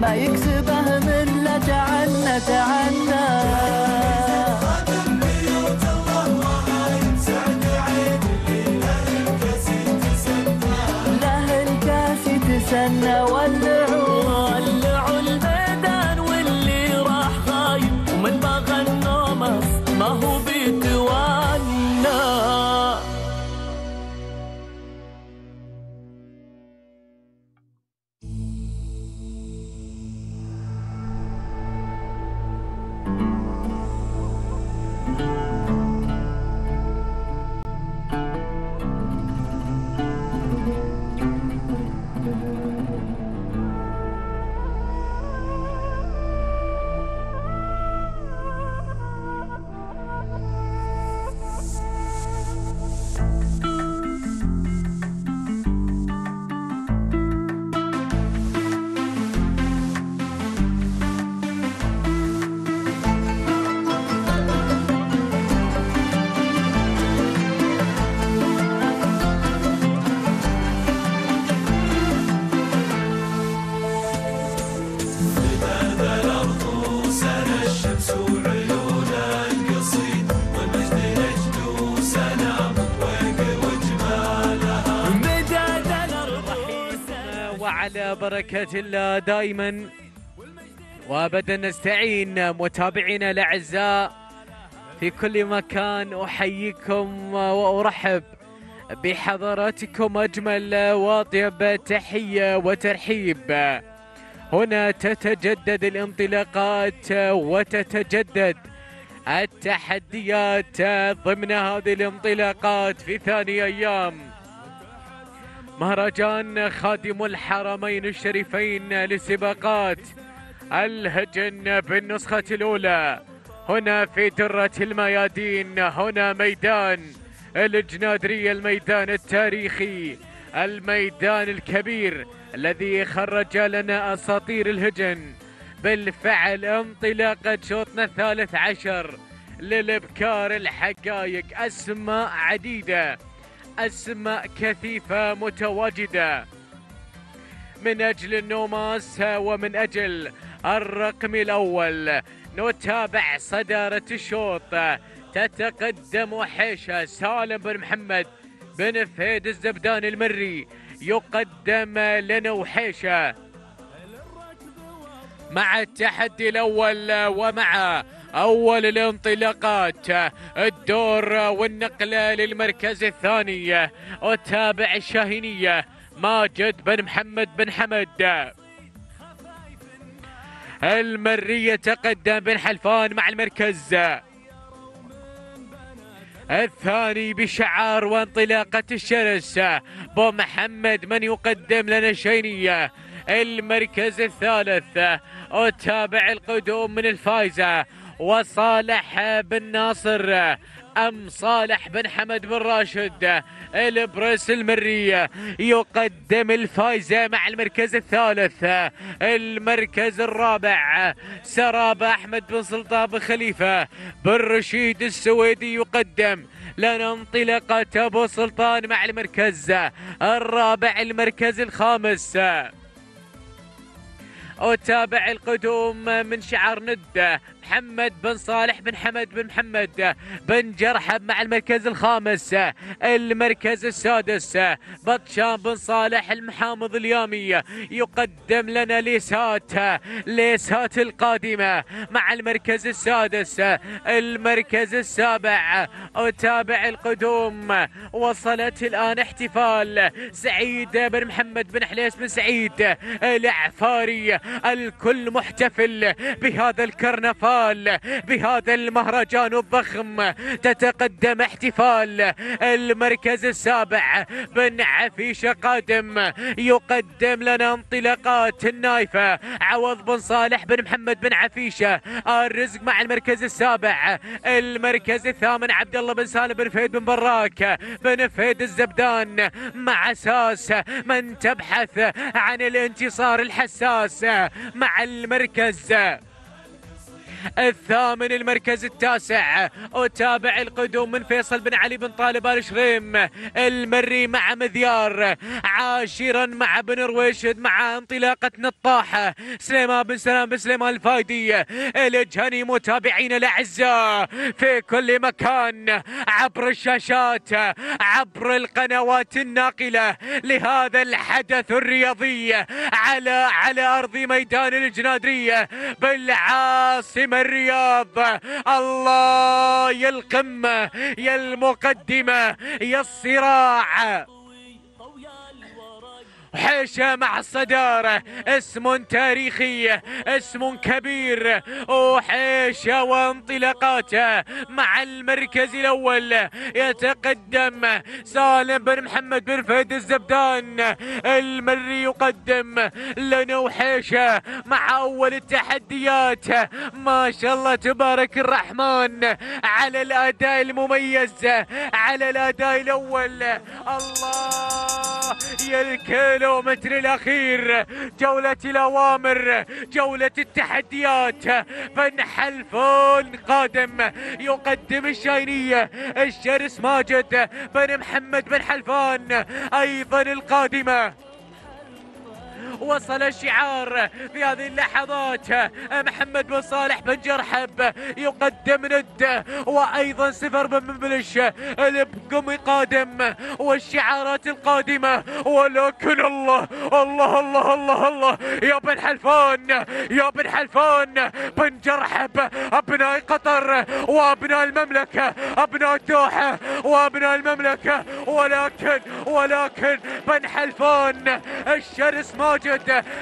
ما يكسبه تعنى له الكاس تسنى ولعوا واللي راح غايب ومن بغى النوم ما هو بيتوانى وعلى بركة الله دائما. وابدا نستعين متابعينا الأعزاء في كل مكان. أحييكم وأرحب بحضراتكم أجمل واطيب تحية وترحيب. هنا تتجدد الانطلاقات وتتجدد التحديات ضمن هذه الانطلاقات في ثاني أيام. مهرجان خادم الحرمين الشريفين لسباقات الهجن بالنسخة الأولى. هنا في درة الميادين هنا ميدان الجنادري الميدان التاريخي الميدان الكبير الذي خرج لنا أساطير الهجن. بالفعل انطلاقة شوطنا الثالث عشر للإبكار الحقائق أسماء عديدة. أسماء كثيفة متواجدة. من أجل النوماس ومن أجل الرقم الأول نتابع صدارة الشوط. تتقدم حيشة سالم بن محمد بن فهيد الزبدان المري. يقدم لنا وحيشة. مع التحدي الأول ومع أول الانطلاقات الدور والنقلة للمركز الثاني وتابع الشاهينية ماجد بن محمد بن حمد. المرية تقدم بن حلفان مع المركز. الثاني بشعار وانطلاقة الشرس بو محمد من يقدم لنا الشينية المركز الثالث وتابع القدوم من الفايزة وصالح بن ناصر أم صالح بن حمد بن راشد البريس المرية يقدم الفايزة مع المركز الثالث. المركز الرابع سراب أحمد بن سلطان بن خليفة. بن رشيد السويدي يقدم لنا انطلاقة أبو سلطان مع المركز الرابع المركز الخامس. وتابع القدوم من شعار ندة محمد بن صالح بن حمد بن محمد بن جرحب مع المركز الخامس المركز السادس بطشان بن صالح المحامض اليامي يقدم لنا ليسات ليسات القادمة مع المركز السادس المركز السابع. وتابع القدوم. وصلت الآن احتفال سعيد بن محمد بن حليس بن سعيد العفاري الكل محتفل بهذا الكرنفال. بهذا المهرجان الضخم. تتقدم احتفال المركز السابع بن عفيشة قادم. يقدم لنا انطلاقات النايفة عوض بن صالح بن محمد بن عفيشة الرزق مع المركز السابع. المركز الثامن عبد الله بن سالم بن فهد بن براك. بن فهد الزبدان. مع أساس من تبحث عن الانتصار الحساس مع المركز. الثامن المركز التاسع. وتابع القدوم من فيصل بن علي بن طالب آل شريم. المري مع مذيار. عاشرا مع بن رويشد مع انطلاقة نطاحة سليمان بن سلام بن سليمان الفايدي. الجهني متابعين الأعزاء في كل مكان. عبر الشاشات عبر القنوات الناقلة. لهذا الحدث الرياضي. على على أرض ميدان الجنادرية. بالعاصمة الرياض الله يا القمة يا المقدمة يا الصراع. حيشة مع الصدارة. اسم تاريخي اسم كبير. وحيشة وانطلاقاته مع المركز الأول. يتقدم سالم بن محمد بن فهد الزبدان. المري يقدم لنا وحيشة مع أول التحديات. ما شاء الله تبارك الرحمن. على الأداء المميز على الأداء الأول. الله! يا الكيلومتر الأخير جولة الأوامر جولة التحديات. بن حلفون قادم يقدم الشاينية الشرس ماجد بن محمد بن حلفان أيضا القادمة. وصل الشعار في هذه اللحظات. محمد بن صالح بن جرحب يقدم ند وأيضا سفر بن مبلش البقم قادم والشعارات القادمة. ولكن الله الله الله الله الله. يا بن حلفان يا بن حلفان بن جرحب أبناء قطر وأبناء المملكة أبناء الدوحة وأبناء المملكة. ولكن ولكن بن حلفان الشرس ماجد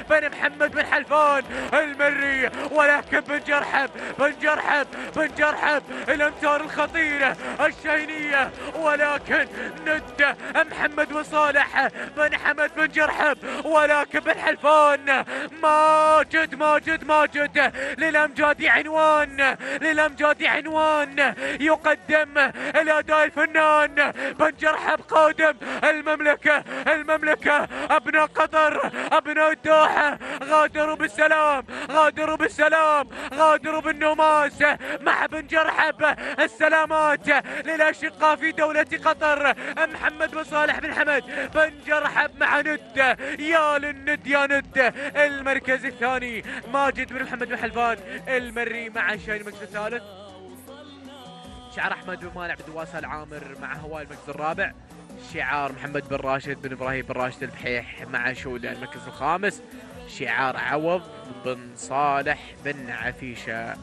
بن محمد بن حلفان المري ولكن بن جرحب بن جرحب بن جرحب الامتار الخطيرة الشينيه ولكن ند محمد بن صالح بن حمد بن جرحب ولكن بن حلفان ماجد ماجد ماجد للأمجاد عنوان للأمجاد عنوان يقدم الاداء الفنان بن جرحب قادم المملكة المملكة أبناء قطر أبناء الدوحة؟ غادروا بالسلام غادروا بالسلام غادروا بالنوماس مع بن جرحب السلامات للأشقاء في دولة قطر. محمد بن صالح بن حمد بن جرحب مع ند. يا للند يا ند. المركز الثاني ماجد بن محمد بن حلفان المري مع شاين المركز الثالث. شعر أحمد بن مانع بن دواس العامر مع هواي المركز الرابع. شعار محمد بن راشد بن إبراهيم بن راشد البحيح مع شوده المركز الخامس. شعار عوض بن صالح بن عفيشة.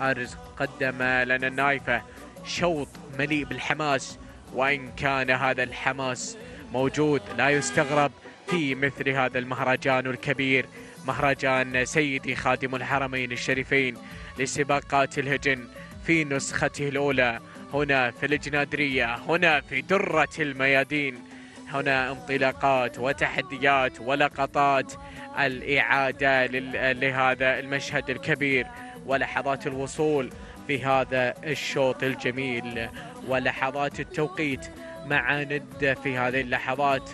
ارز قدم لنا النايفة. شوط مليء بالحماس. وإن كان هذا الحماس موجود لا يستغرب في مثل هذا المهرجان الكبير. مهرجان سيدي خادم الحرمين الشريفين لسباقات الهجن في نسخته الأولى. هنا في الجنادرية هنا في درة الميادين هنا انطلاقات وتحديات ولقطات الإعادة لهذا المشهد الكبير ولحظات الوصول في هذا الشوط الجميل ولحظات التوقيت مع ند في هذه اللحظات.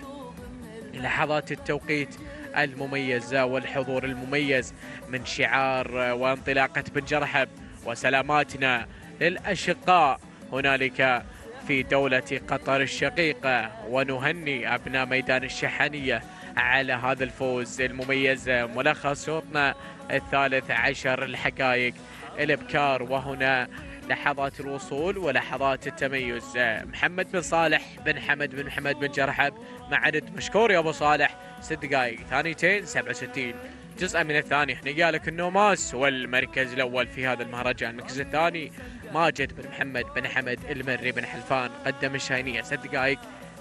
لحظات التوقيت المميزة والحضور المميز من شعار وانطلاقة بن جرحب وسلاماتنا للأشقاء هنالك في دولة قطر الشقيقة ونهني أبناء ميدان الشحنية على هذا الفوز المميز. ملخص شوطنا الثالث عشر الحقائق. الإبكار وهنا لحظات الوصول ولحظات التميز. محمد بن صالح بن حمد بن محمد بن جرحب مع عدد مشكور يا أبو صالح. ست دقائق ثانيتين 67 جزء من الثاني. إحنا لك النوماس والمركز الأول في هذا المهرجان. المركز الثاني ماجد بن محمد بن حمد المري بن حلفان قدم الشاهينيه ست دقائق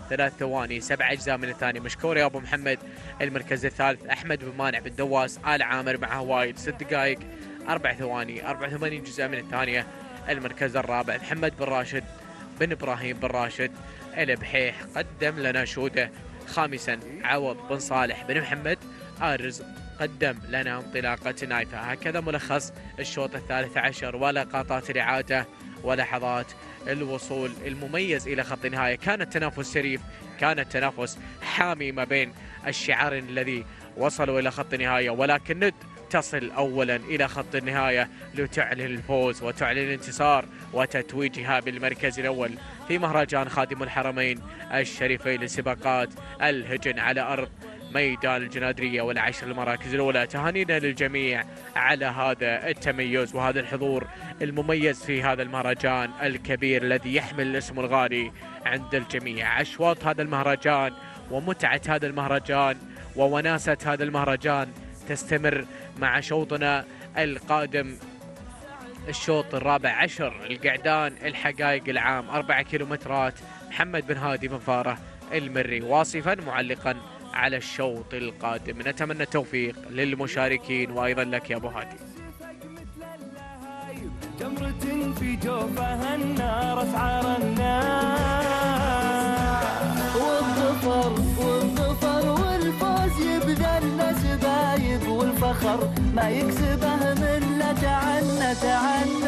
ثلاث ثواني سبع أجزاء من الثاني. مشكور يا أبو محمد. المركز الثالث أحمد بن مانع بن دواس آل عامر مع هوايد. ست دقائق أربع ثواني 84 جزء من الثانية. المركز الرابع محمد بن راشد بن إبراهيم بن راشد البحيح قدم لنا شوده. خامسا عوض بن صالح بن محمد ارز قدم لنا انطلاقة نايفة هكذا ملخص الشوط الثالث عشر ولقطات الإعادة ولحظات الوصول المميز إلى خط النهاية. كان التنافس شريف كان التنافس حامي ما بين الشعار الذي وصلوا إلى خط النهاية ولكن ند تصل اولا إلى خط النهاية لتعلن الفوز وتعلن الانتصار وتتويجها بالمركز الأول في مهرجان خادم الحرمين الشريفين لسباقات الهجن على أرض ميدان الجنادرية والعشر المراكز الأولى تهانينا للجميع على هذا التميز وهذا الحضور المميز في هذا المهرجان الكبير الذي يحمل الاسم الغالي عند الجميع. أشواط هذا المهرجان ومتعة هذا المهرجان ووناسة هذا المهرجان تستمر مع شوطنا القادم الشوط الرابع عشر القعدان الحقائق العام أربعة كيلومترات. محمد بن هادي بن فارة المري واصفا معلقا على الشوط القادم. نتمنى التوفيق للمشاركين وأيضا لك يا أبو هادي. في جوفها النار أسعار النار. والظفر والظفر والفوز والفخر ما يكسبه من لا تعنى تعنى